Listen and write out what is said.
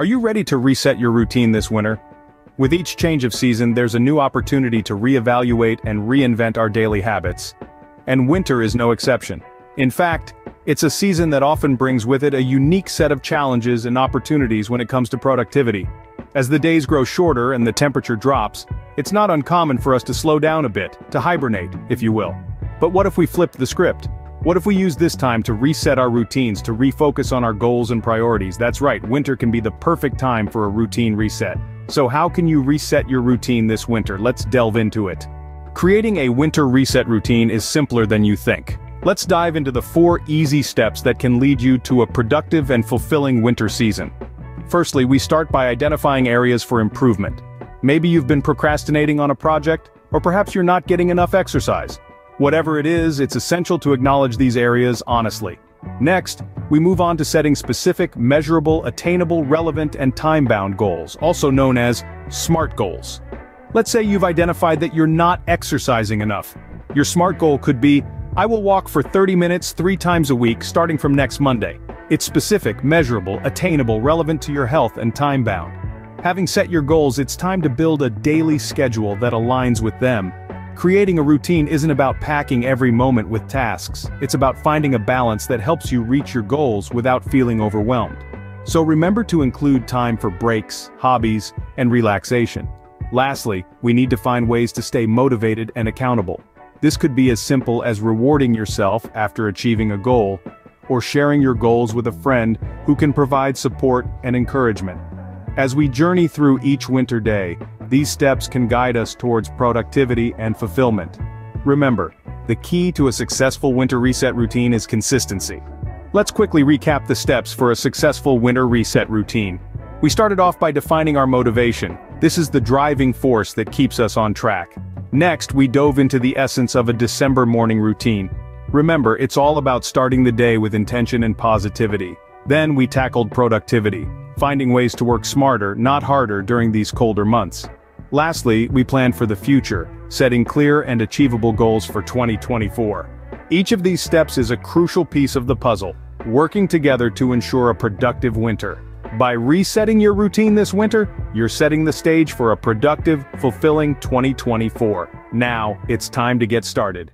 Are you ready to reset your routine this winter? With each change of season there's a new opportunity to reevaluate and reinvent our daily habits. And winter is no exception. In fact, it's a season that often brings with it a unique set of challenges and opportunities when it comes to productivity. As the days grow shorter and the temperature drops, it's not uncommon for us to slow down a bit, to hibernate, if you will. But what if we flipped the script? What if we use this time to reset our routines to refocus on our goals and priorities? That's right, winter can be the perfect time for a routine reset. So how can you reset your routine this winter? Let's delve into it. Creating a winter reset routine is simpler than you think. Let's dive into the four easy steps that can lead you to a productive and fulfilling winter season. Firstly, we start by identifying areas for improvement. Maybe you've been procrastinating on a project, or perhaps you're not getting enough exercise. Whatever it is, it's essential to acknowledge these areas honestly. Next, we move on to setting specific, measurable, attainable, relevant, and time-bound goals, also known as SMART goals. Let's say you've identified that you're not exercising enough. Your SMART goal could be, I will walk for 30 minutes three times a week starting from next Monday. It's specific, measurable, attainable, relevant to your health and time-bound. Having set your goals it's time to build a daily schedule that aligns with them, Creating a routine isn't about packing every moment with tasks, it's about finding a balance that helps you reach your goals without feeling overwhelmed. So remember to include time for breaks, hobbies, and relaxation. Lastly, we need to find ways to stay motivated and accountable. This could be as simple as rewarding yourself after achieving a goal, or sharing your goals with a friend who can provide support and encouragement. As we journey through each winter day, these steps can guide us towards productivity and fulfillment. Remember, the key to a successful winter reset routine is consistency. Let's quickly recap the steps for a successful winter reset routine. We started off by defining our motivation. This is the driving force that keeps us on track. Next, we dove into the essence of a December morning routine. Remember, it's all about starting the day with intention and positivity. Then we tackled productivity, finding ways to work smarter, not harder during these colder months. Lastly, we plan for the future, setting clear and achievable goals for 2024. Each of these steps is a crucial piece of the puzzle, working together to ensure a productive winter. By resetting your routine this winter, you're setting the stage for a productive, fulfilling 2024. Now, it's time to get started.